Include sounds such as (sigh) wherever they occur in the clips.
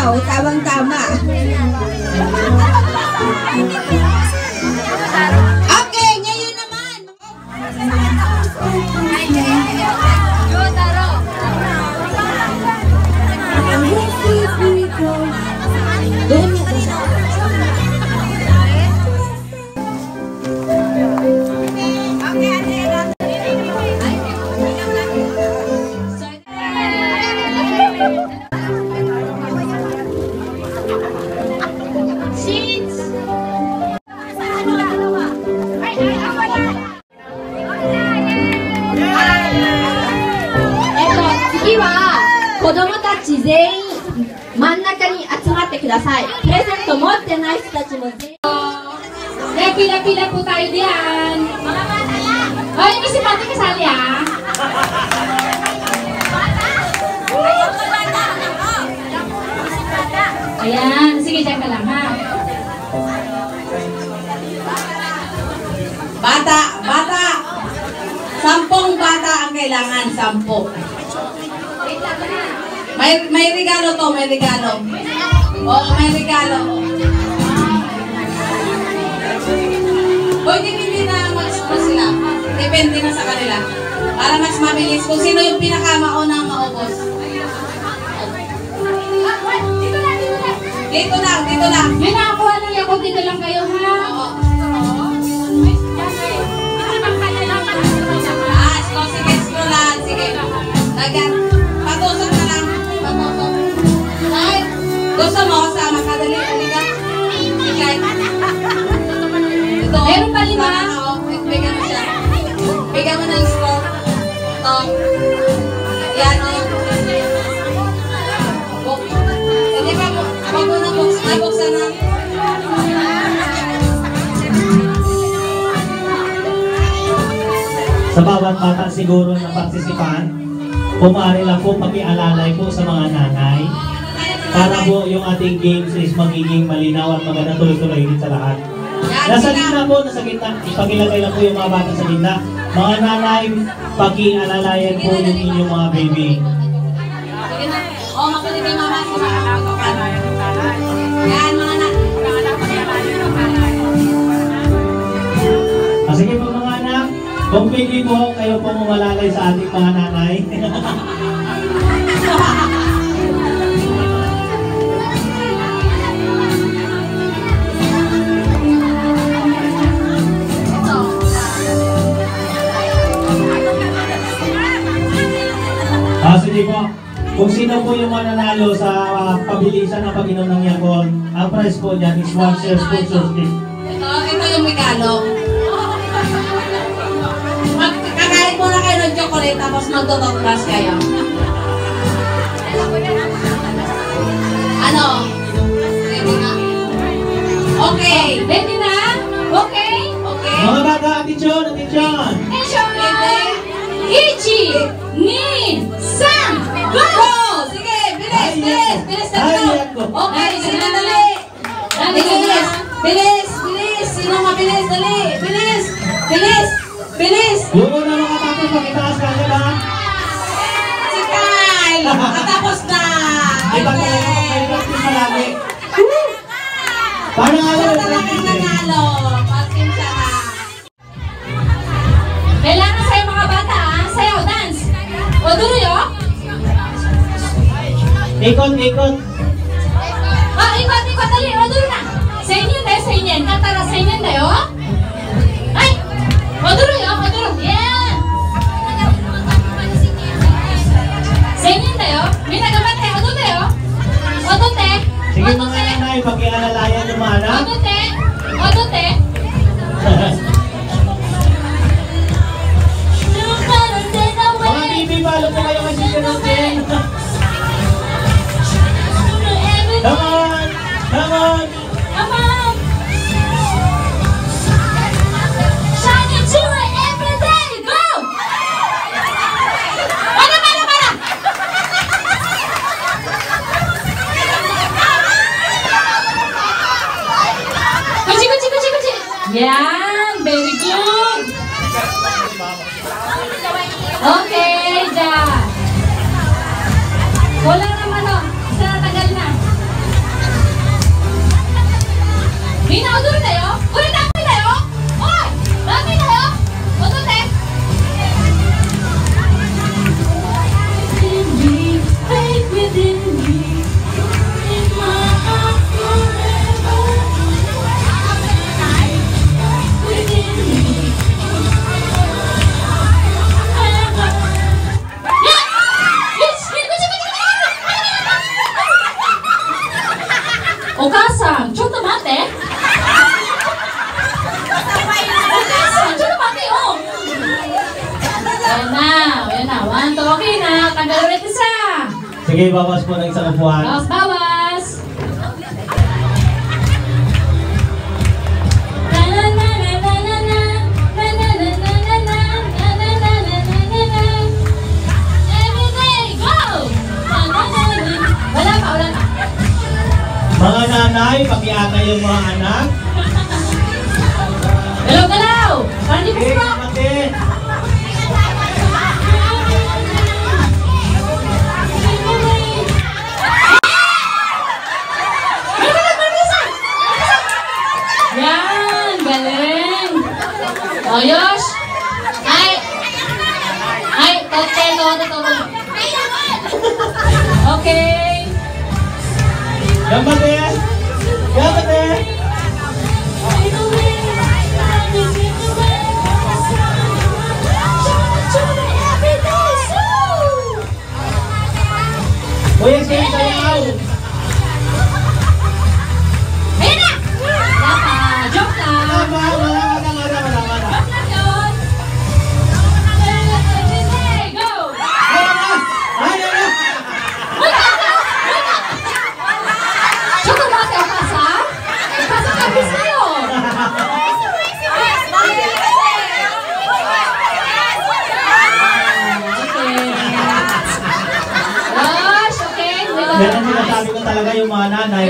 Wow, tamang-tama. (laughs) Ayan, sige dyan ka lang ha. Bata, bata. Sampung bata ang kailangan, sampo. May may regalo to, may regalo. Oo, may regalo. Pwede hindi na mas sila. Depende na sa kanila. Para mas mabilis. Kung sino yung pinakamaunang maubos. Dito lang, dito lang. May nakakuha ng Yakult, dito lang kayo ha. Oo. Ah, so, sige, scroll lang. Sige. Dagan. Patusok na lang. Patusok. Ay, gusto mo kasama ka? Dali, halika. Ikay. Ito. Meron pa lima? Oo, bigyan mo siya. Bigyan mo ng scroll. Ito. Sa bawat bata siguro na partisipan, pumari lang po pakialalay po sa mga nanay para po yung ating games is magiging malinaw at maganda tuloy-tuloy din sa lahat. Nasa gitna po, nasa gitna. Ipagilagay lang po yung mga bata sa gitna. Mga nanay, pakialalayan po yung inyong mga baby. Oh, makinig. Si mama magpapaano. Yan, mga kung pwede po kayo po umalalay sa ating mga nanay. Ah, sige po. Kung sino po yung mananalo sa ah, pabilisan ng pag-inom ng Yakult, ang prize po niyan is one share sponsor. Ito, ito yung regalo. Chocolate tapos magtototras kayo. Ano? Ready na? Okay. Ready na? Okay? Okay. Mga bata, atensyon, atensyon! Attention! Ready? Ichi, ni, san, go! Go! Sige, bilis, bilis, bilis na ko. Okay, sige na, dali. Dali. bilis, bilis. Ikot, ikot. Ah, ikot, ikot, dali. O, duro na. Sa inyo tayo, sa inyo. Katara sa inyo tayo. Ay! O, Yosh! Ay! Ay, tatelo, tatelo. Okay. Gambatte! Eh. Gambatte! Eh. Kuya, sige, sayaw!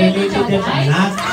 妹妹今天来了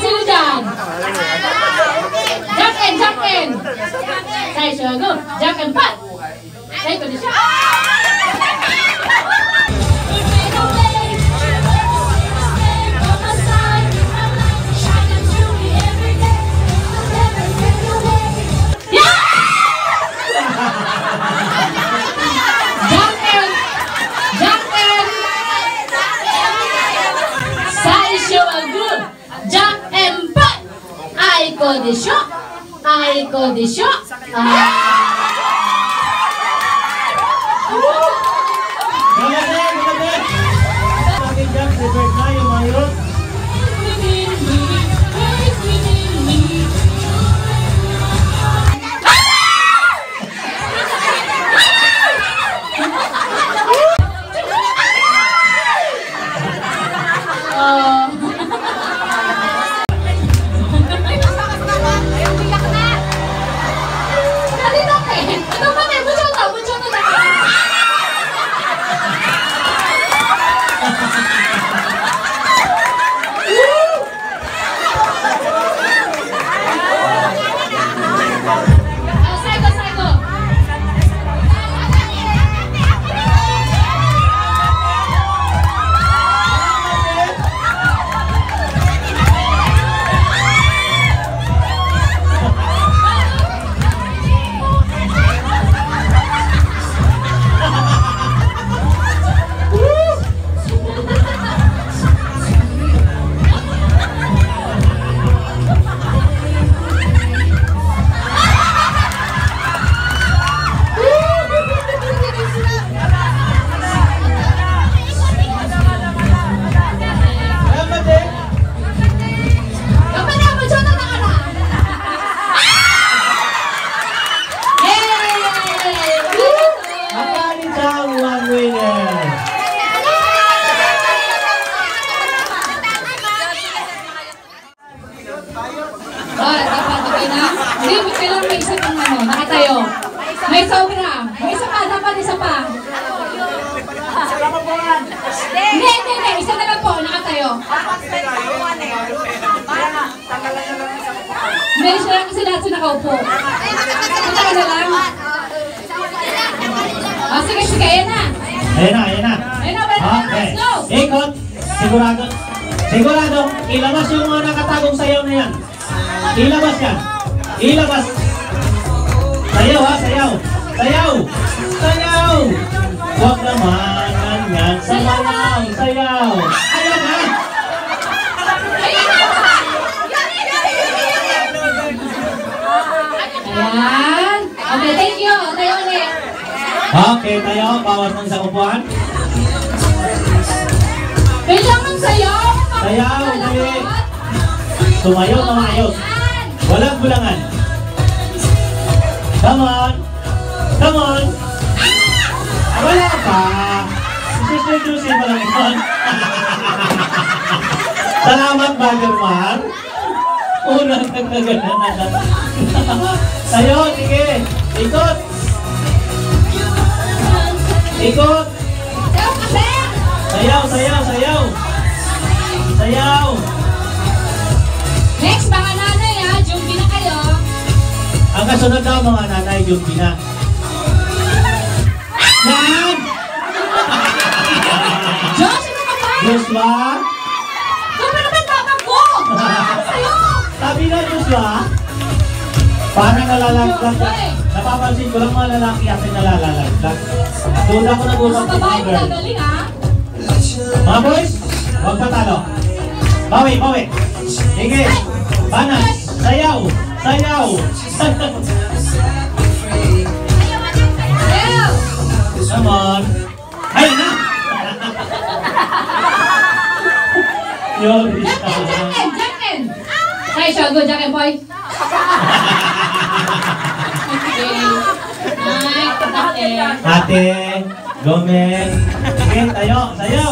Sultan. Jaken, jaken. Saya jago, jaken empat. Saya Indonesia. こでしょ？あいこでしょ？あいこ winner. Ah, dapat okay na? Hindi, kailangan may isa pang ano, nakatayo. May sobra. May isa pa, dapat isa pa. Hindi, hindi, hindi. Isa lang po, nakatayo. Meron siya lang kasi lahat siya nakaupo. Nakatayo na lang. Ah, sige, sige, yan na. Ayan na, ayan na. Ayan na, Okay. Ikot. Sigurado. Sigurado. Ilabas yung mga nakatagong sayaw na yan. Ilabas yan. Ilabas. Sayaw ha, sayaw. Sayaw. Sayaw. Huwag naman. Sayaw. Sayaw. Ayan ha. Ayan. Okay, thank you. Tayo ulit. Okay, tayo. Bawas ng sa upuan. Kailangan sayo. Sayaw, dali. Tumayo na maayos. Walang bulangan. Come on. Come on. Wala pa. Susundusin (laughs) mo lang yun. Salamat, Baggerman. Unang nagkagana na. Tayo, sige. Ikot. Ikot. Sayaw, sayaw, sayaw. Sayaw. Next, mga nanay ha. Jumbi na kayo. Ang kasunod daw mga nanay, yung pina. Yan! Josh, ano ka ba? Joshua! Ikaw pa naman tatakbo. (laughs) Sayo. Sabi na Joshua, parang nalalaglag. Napapansin ko lang mga lalaki atin nalalaglag. Doon ako nag-usap babae mga ko girl. Mga boys, huwag patalo. Bawi, bawi. Sige, banas, Gomez. Sige, tayo, sayaw.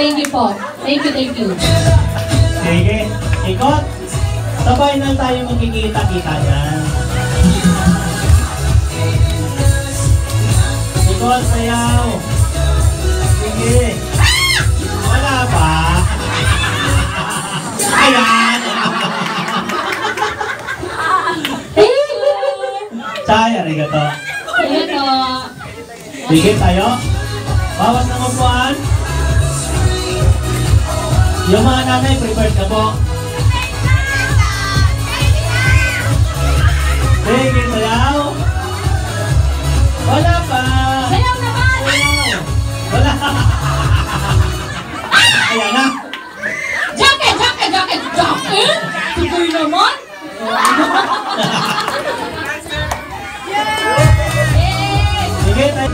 Thank you po. Thank you, thank you. Sige, ikot. Sabay na tayo magkikita-kita dyan. Ikot, sayaw. Sige. Wala pa. Ayan. Chay, arigato. Ayan o. Sige tayo. Bawas ng upuan. Yung mga nanay, prepared na po. Sige, sayaw. Wala pa. Sayaw naman! Wala. (laughs) Ayan na. Jacket, jacket, jacket, jacket! Tukoy naman! Sige tayo.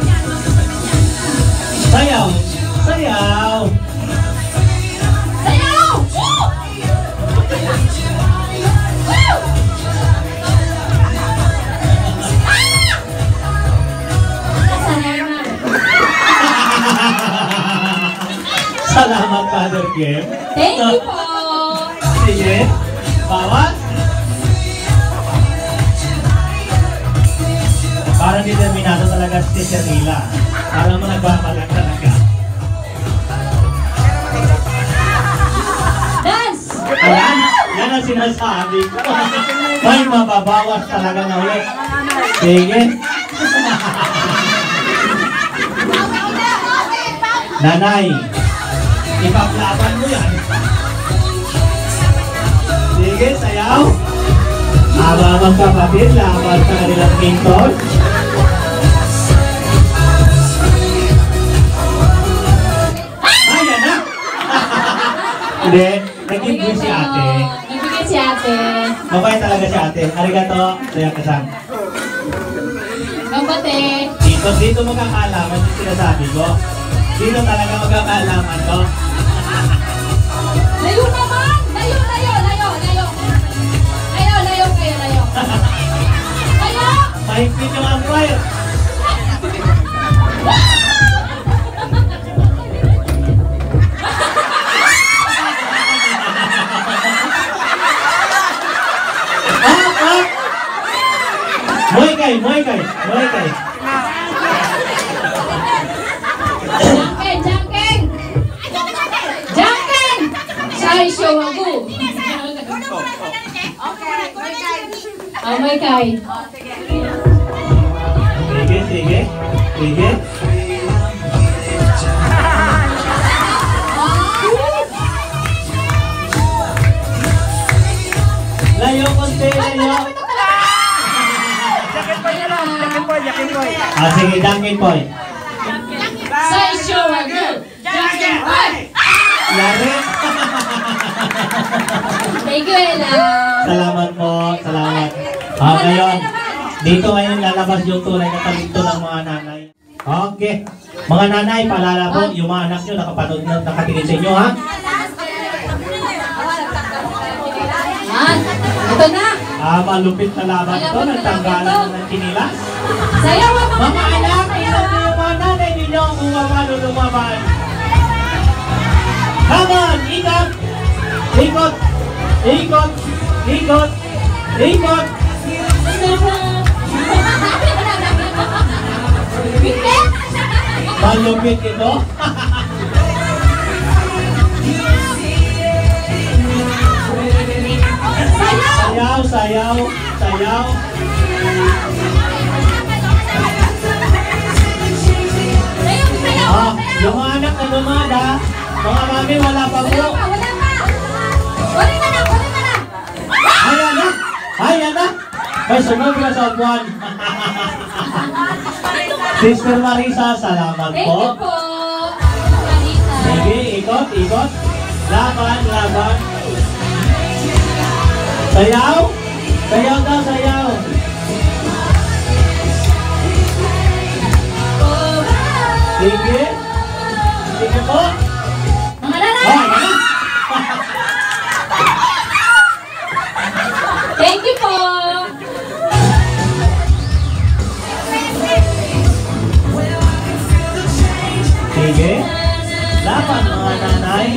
Sayaw. Sayaw! Salamat, Father Kim. Thank you po. Sige. Bawas. Parang determinado talaga si Teacher Mila. Parang mo nagbabalag talaga. Dance! Ayan, yan ang sinasabi ko. May mababawas talaga na ulit. Sige. Nanay, ipaplaban mo yan. Sige, sayaw. Aba magkapatid, laban sa kanilang pintor. Ayan na! (laughs) Hindi, nag-give si ate. Nagbigay si ate. Mabait talaga si ate. Arigato, saya kasang. Kampate. Dito, dito magkakaalaman yung sinasabi ko. Dito talaga magkakaalaman ko. Oh ngayon, dito ngayon lalabas yung tunay na talento ng mga nanay. Okay. Mga nanay, paalala po, yung mga anak nyo nakapanood na nakatingin sa inyo, ha? Yan. Ito na. Ah, malupit na laban to, nagtanggalan na ng chinilas. Sayaw ang mga Mga anak, tingnan niyo yung mga nanay ninyo kung paano lumaban. Come on, ikot! Ikot! Ikot! Ikot! Ikot! Malupit ito. Sayaw. Sayaw, sayaw. Ah, yung anak na lumada, mga mami wala pa Wala po. pa, wala pa. Wala na, wala na. Ayan na! Ayan na! May sunog na sa buwan. Sister Marisa, salamat Thank po. you po. Marisa. Sige, ikot, ikot. Laban, laban. Sayaw! Sayaw daw, sayaw. Sige. Sige po. Mga. Oh. Thank you po. Nanay.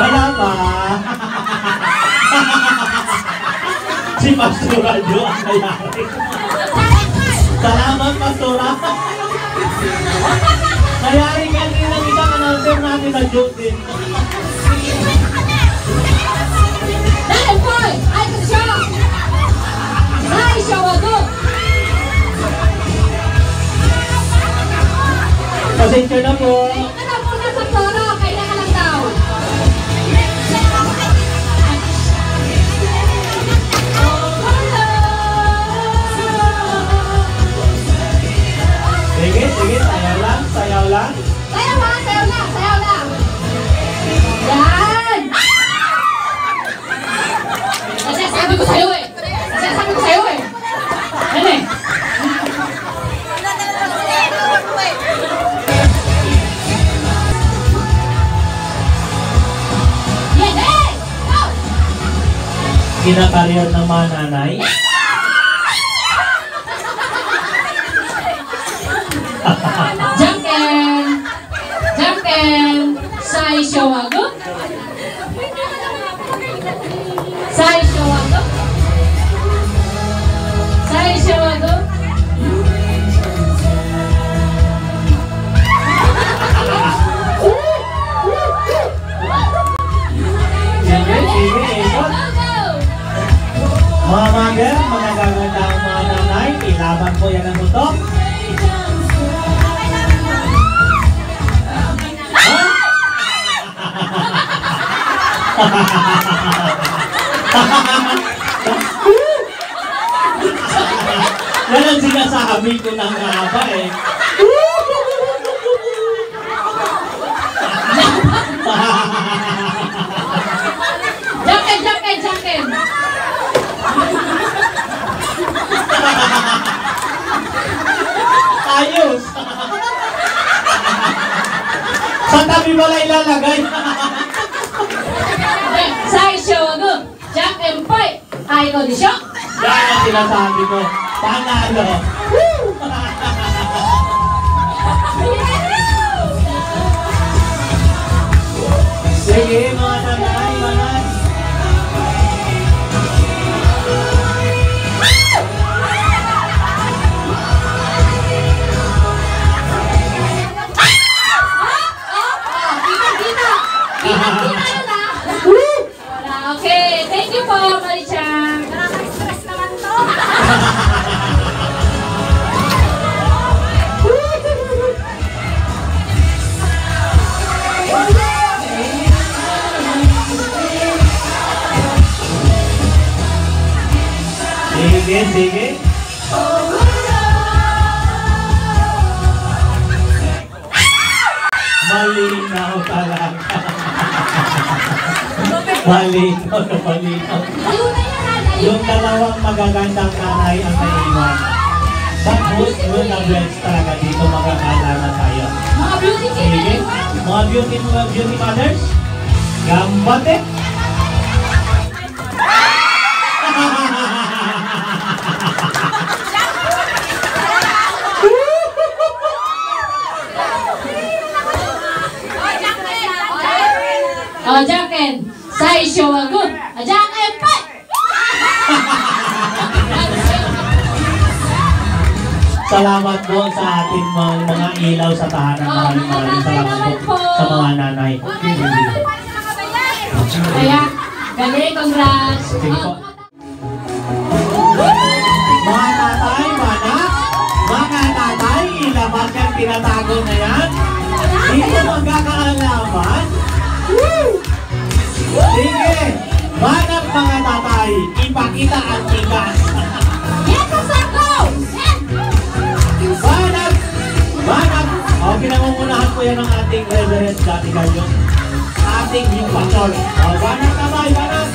Wala pa. (laughs) si Pastora Jo ang nangyari. Salamat, Pastora. Nangyari kanina isang announcer natin na Jo din. Dahil po, ay siya. Ay, siya wago. Pasensya na po. Ano po Kinakaryar ng mga nanay. Yan ang butok. Ha? (laughs) Yan ang sinasabi ko ng haba eh. Hindi pala ilalagay. Sai Shogun, Jack and Pai, ay ko di siya. Yan ang ko. Mga beauty, mga beauty mothers, gambate. Oh, Jacken. Saisho wa gu. Jack and Poy. Salamat po sa ating mga, mga ilaw sa tahanan. Maraming maraming salamat po sa mga nanay. Kaya, galing, congrats. Sige po. Mga tatay, manak, mga tatay, ilabas yung tinatago na yan. Dito magkakaalaman. Sige, manak mga tatay, ipakita ang tigas. Pinangungunahan ko yan ng ating Reverend Dati Gallo. Ating yung pastor. O, manak kamay, manak.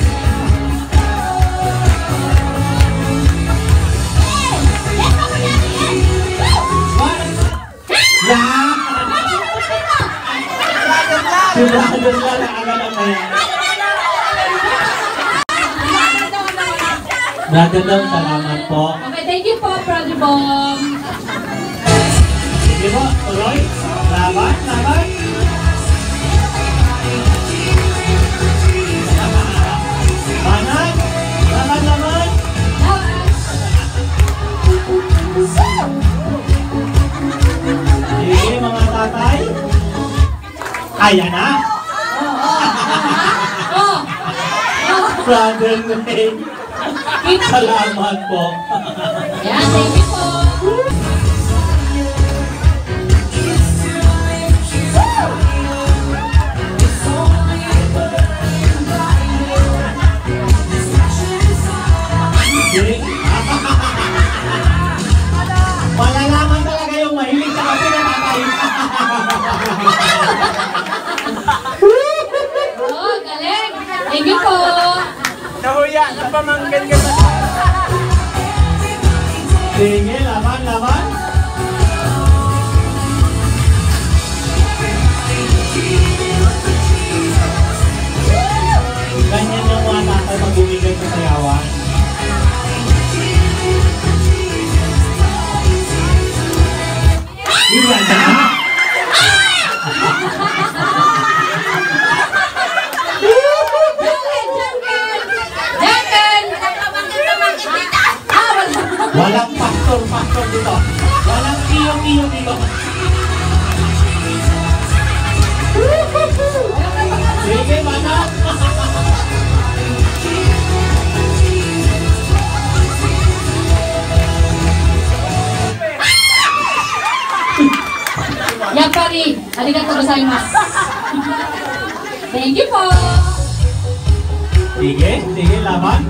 Yan, ako yan, yan! Manak. Yan! Sigurado na na agad ang kaya. Magandang salamat po. Okay, thank you po, Brother Bong. Tatay. Ayan na. Oh! Brother. Kita Salamat po. Yan, thank you Napamanggan ka na. Sige, laban, laban. Ganyan yung mga tatay pag sayawan. Pastor dito. Walang dito. Sige. Thank you po. Sige, sige, laban.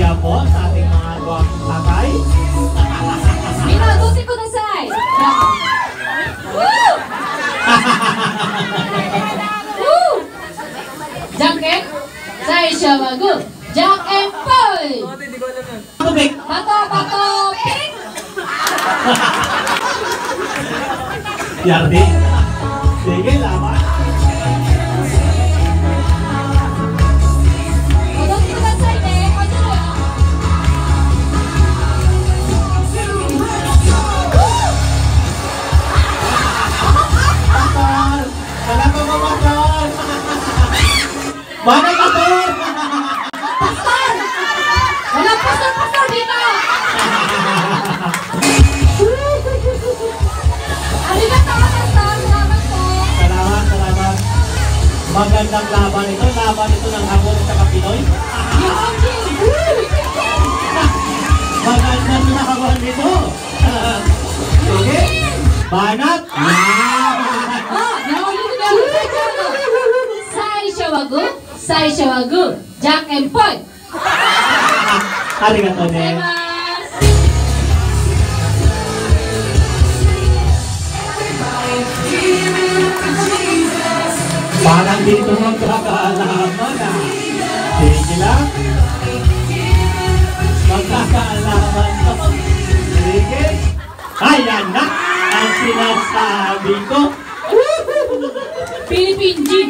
Saya po, saya po sa ating mga gwapong tatay. Minaguti ko na say. Woo! Woo! Janken. Sai shawagu. Jack and Poy. tubig. Bato, bato, pink. Yardi. Bagay pastor! pastor! Walang pastor, pastor dito! Arigato, pastor! Salamat po! Salamat, salamat. Magandang laban ito. Laban ito ng hapon sa Kapinoy. Magandang laban ito. Sige. Banat! Ah! Ah! Nauli ko na ako sa Isyawagot. 最初はグー、じゃんけんぽい。 Arigato ござい ne. ます。 Parang dito magkakaalaman ah. Sige lang. Magkakaalaman to. Sige. Ayan na ang sinasabi ko. Philippine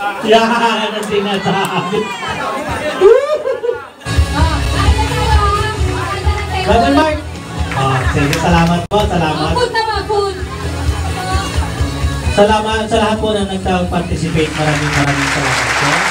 Kain na tayo. Brother Mark. Ah, sige, salamat po, salamat. Food naman, food. Salamat sa lahat po na nagpa-participate. Maraming maraming salamat po.